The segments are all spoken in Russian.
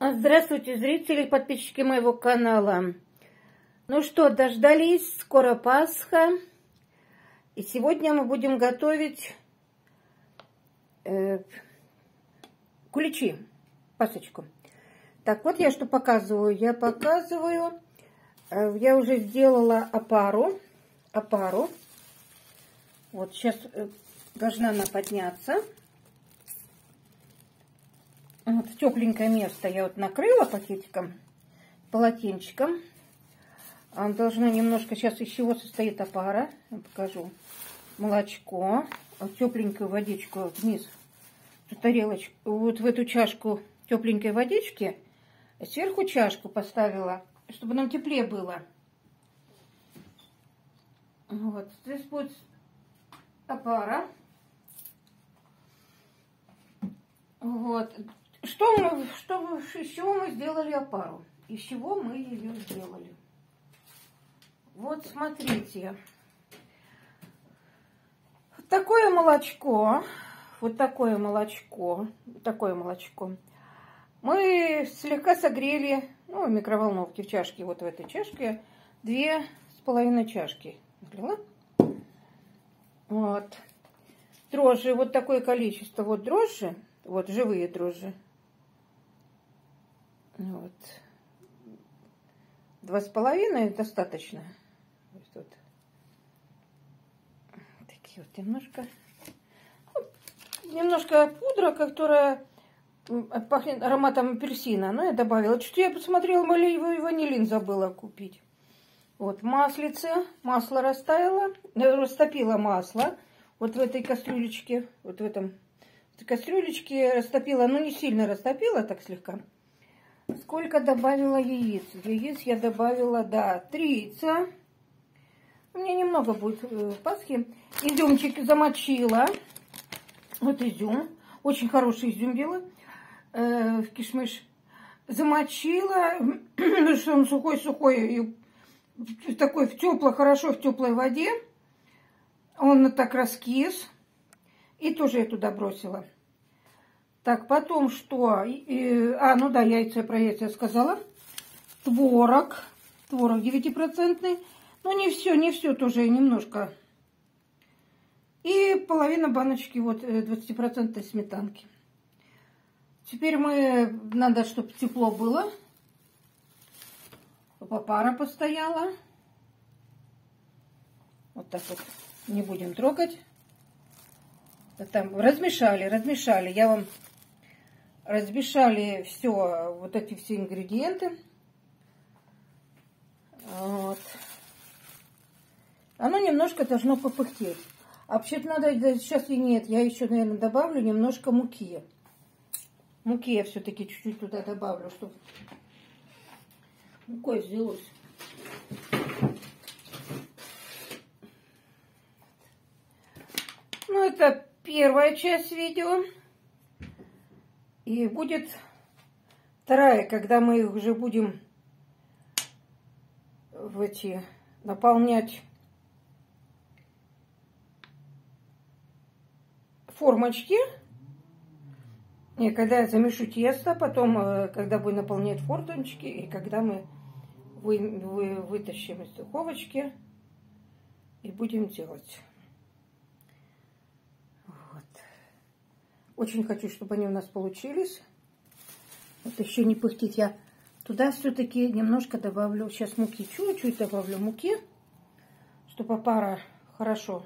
Здравствуйте, зрители и подписчики моего канала. Ну что, дождались, скоро Пасха. И сегодня мы будем готовить э, куличи, пасочку. Так, вот я что показываю. Я показываю, э, я уже сделала опару. опару. Вот сейчас э, должна она подняться. Вот в тепленькое место я вот накрыла пакетиком, полотенчиком. Она должна немножко, сейчас из чего состоит опара, я покажу. Молочко, тепленькую водичку вниз, в тарелочку, вот в эту чашку тепленькой водички, сверху чашку поставила, чтобы нам теплее было. Вот, здесь будет опара. Вот, что мы, что, из чего мы сделали опару? Из чего мы ее сделали? Вот смотрите. Такое молочко, вот такое молочко, такое молочко. Мы слегка согрели, ну, в микроволновке, в чашке, вот в этой чашке, две с половиной чашки. Вот. Дрожжи, вот такое количество, вот дрожжи, вот живые дрожжи, вот. Два с половиной достаточно. Вот. Такие вот немножко. Немножко пудра, которая пахнет ароматом апельсина. Но я добавила. Что-то я посмотрела, ванилин забыла купить. Вот маслице. Масло растаяло. Растопила масло. Вот в этой кастрюлечке. Вот в этом в кастрюлечке растопила. Ну, не сильно растопила, так слегка. Сколько добавила яиц? Яиц я добавила, да, три яйца. У меня немного будет э, Пасхи. Изюмчик замочила. Вот изюм. Очень хороший изюм белый. Э, кишмыш. Замочила, что он сухой-сухой. И такой в теплой, хорошо в теплой воде. Он так раскис. И тоже я туда бросила. Так, потом что? И, а, ну да, яйца, про яйца сказала. Творог. Творог 9%. Ну, не все, не все тоже, немножко. И половина баночки вот 20% э, сметанки. Теперь мы, надо, чтобы тепло было. Чтобы пара постояла. Вот так вот не будем трогать. Там размешали, размешали. Я вам размешали все, вот эти все ингредиенты. Вот. Оно немножко должно попыхтеть. А вообще-то надо, сейчас и нет, я еще, наверное, добавлю немножко муки. Муки я все-таки чуть-чуть туда добавлю, чтобы мукой взялось. Ну, это первая часть видео. И будет вторая, когда мы их уже будем в эти наполнять формочки. И когда я замешу тесто, потом, э, когда будем наполнять форточки, и когда мы вы, вы, вытащим из духовочки и будем делать. Очень хочу, чтобы они у нас получились. Вот еще не пыхтеть. Я туда все-таки немножко добавлю сейчас муки. Чуть-чуть добавлю муки, чтобы пара хорошо.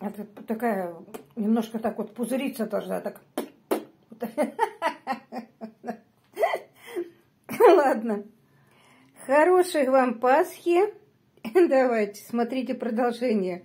Это такая, немножко так вот пузыриться должна. Так. Ладно. Хорошей вам Пасхи. Давайте, смотрите продолжение.